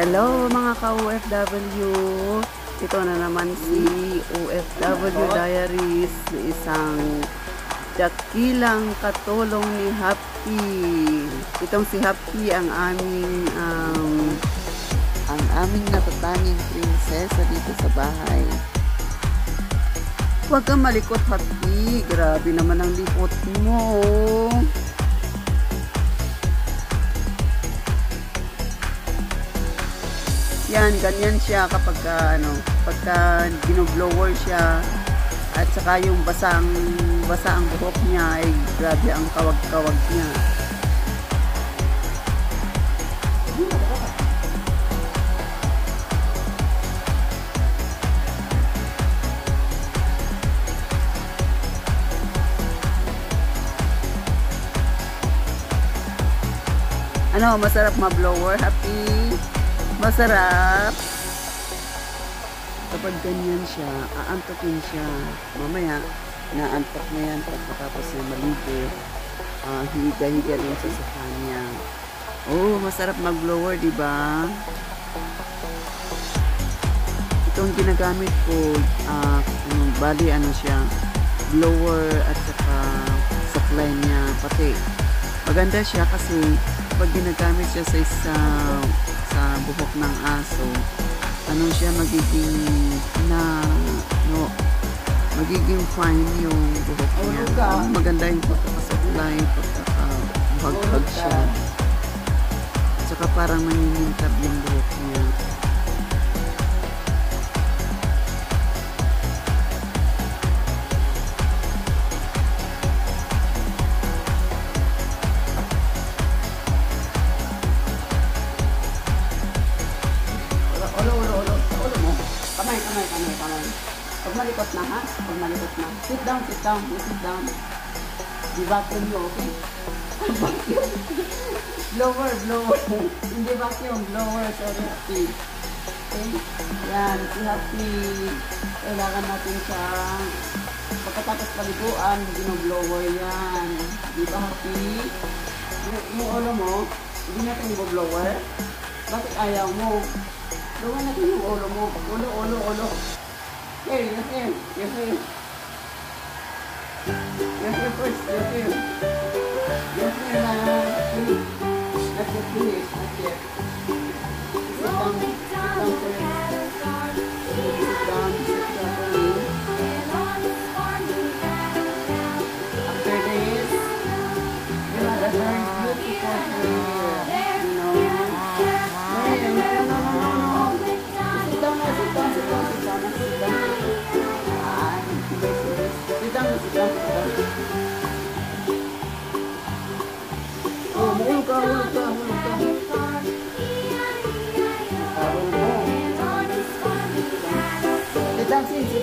Hello mga ka-OFW! Ito na naman si OFW Diaries isang dakilang katulong ni Happy. Itong si Happy ang aming um, ang aming natatanging prinsesa dito sa bahay. Huwag kang malikot, Happy. Grabe naman ang likot mo. Yan, ganyan siya kapag uh, ano, pagka binoblower siya at saka yung basang basa ang buhok niya ay grabe ang kawag-kawag niya. Ano, masarap ma-blower? Happy? Masarap. Kapag ganyan siya, aantokin siya. Mamaya, naantok na yan pagkatapos niya maligo. Uh, higa-higa rin siya sa kanya. Oh, masarap mag-blower, di ba? Itong ginagamit ko, uh, bali ano siya, blower at saka supply niya, pati maganda siya kasi pag ginagamit siya sa isang sa buhok ng aso, ano siya magiging na no, magiging fine yung buhok niya. Maganda yung pagkakasablay, pagkakabuhag-hag siya. At saka parang nangingintab yung buhok niya. Kamay, kamay, kamay, kamay. Pag malikot na ha? Pag malikot na. Sit down, sit down. Sit down. Di vacuum mo, okay? blower, blower. Hindi vacuum, blower. Sorry, happy. Okay? Yan, si happy. Kailangan natin siya pagkatapos paliguan, binoblower yan. Di ba happy? Yung, ulo mo, hindi natin i-blower. Bakit ayaw mo? Gawa natin yung ulo mo. Ulo, ulo, ulo. Here, your hair. Your hair. Your hair first. Your hair. Your hair na. Not yet finished. Not yet. Sit down. Down first. Sit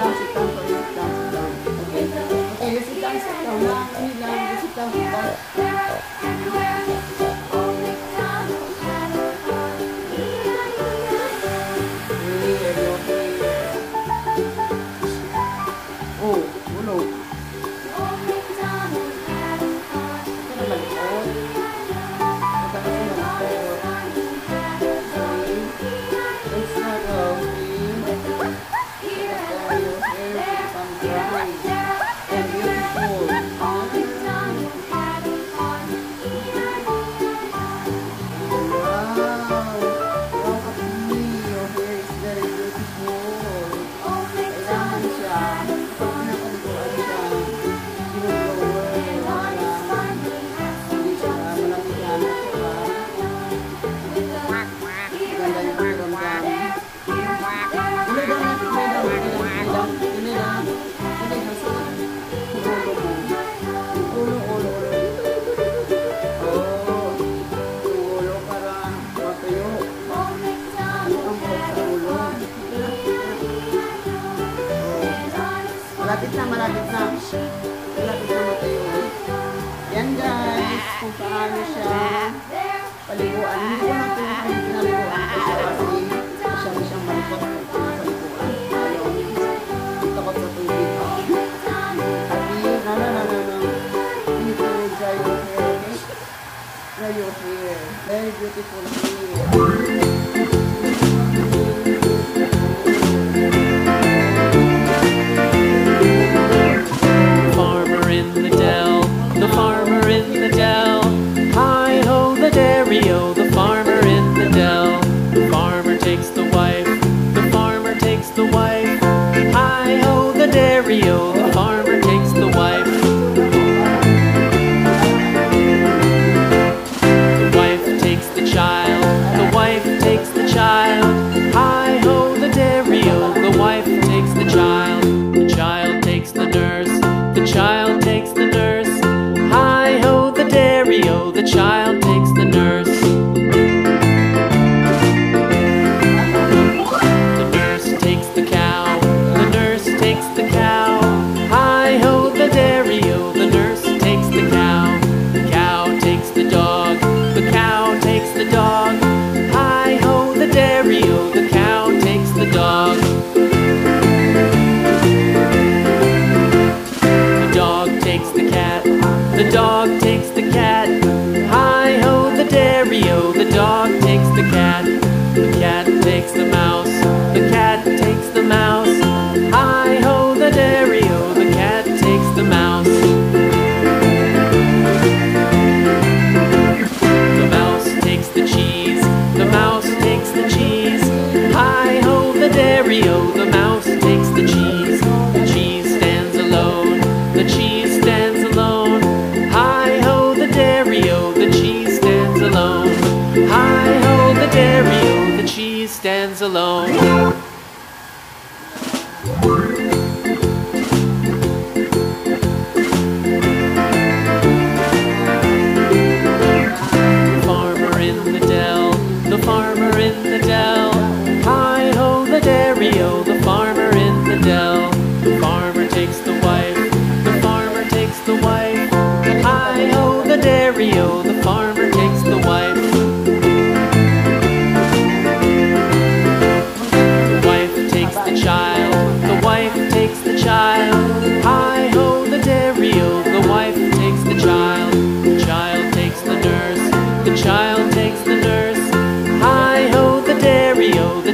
down, sit, sit down, sit down, for you, sit down, sit down. Okay. Okay, you sit down, sit down lang, hindi lang, Malapit na, malapit na. Malapit na matuyo. Yan guys, kung paano siya paliguan. Hindi ko natin pinaliguan ko siya kasi masyado siyang malikot pag pinapaliguan. Ayaw. Takot sa tubig. Sabi, your hair. Very beautiful hair.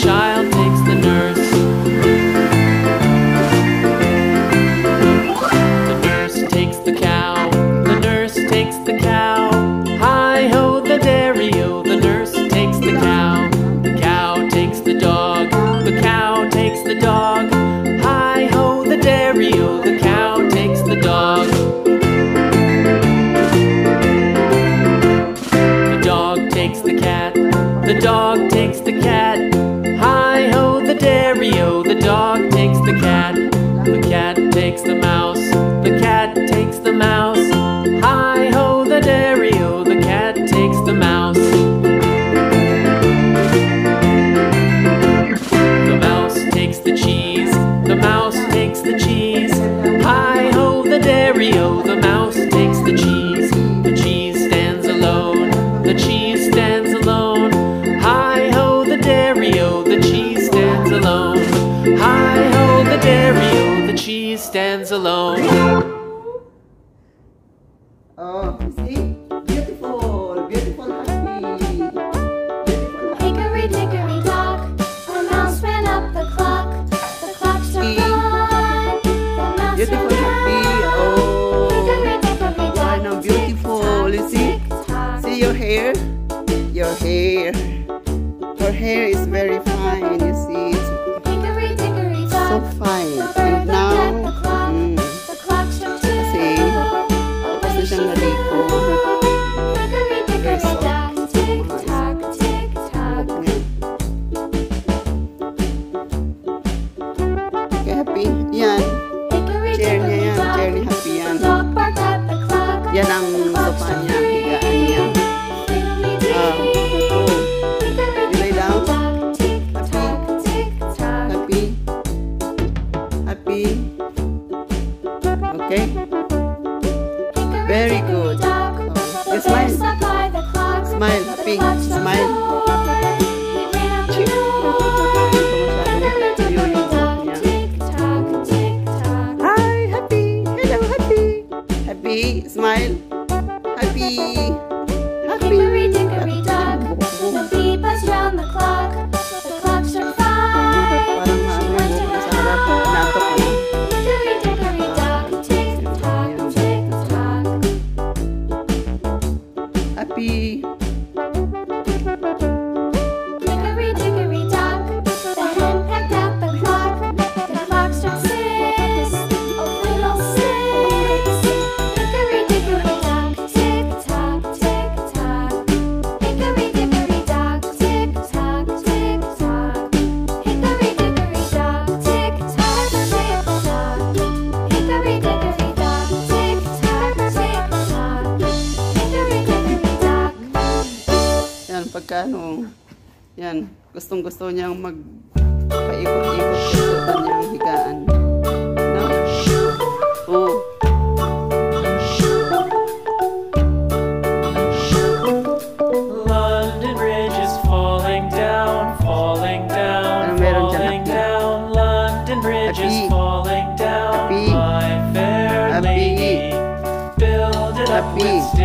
child. Oh, see? Beautiful, beautiful happy. Hickory dickory dock, the mouse ran up the clock. The clock struck one, the mouse beautiful happy. Oh, beautiful. You see? See your hair? Your hair. Her hair is very fine. You see? It's so fine. Happy, smile. Happy. Happy. Happy. Yan, pagka nung, yan, gustong gusto niyang magpaikot-ikot sa kanyang higaan. No? Oo. Oh. Happy. Happy.